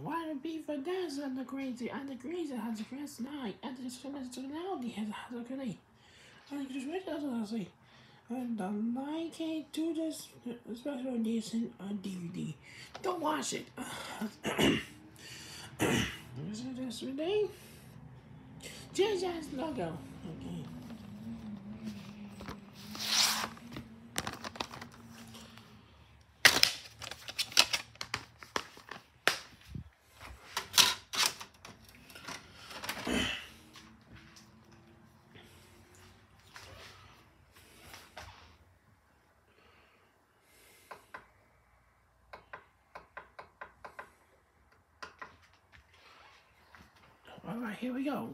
Why the beef for dance and the crazy and the crazy has a first night and the personality has has a great. And just wait as I. And the night came to this special edition on DVD. Don't watch it this today? Just logo. Okay. All right, here we go.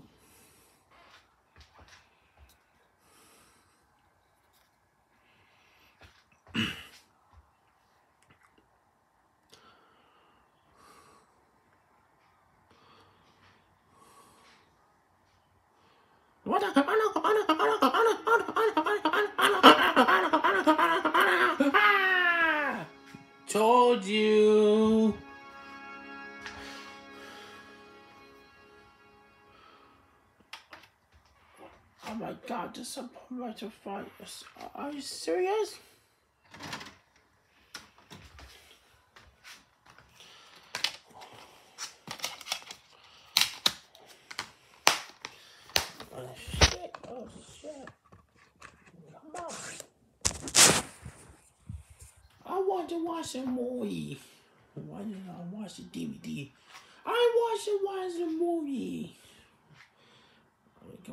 Told you. Oh my god, this is a promoter fight. Are you serious? Oh shit, oh shit. Come on. I want to watch a movie. Why did I watch the DVD? I to watch the movie.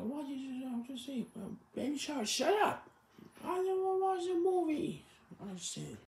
I watch it. I'm just saying, baby shark, shut up. I never watch a movie. I understand.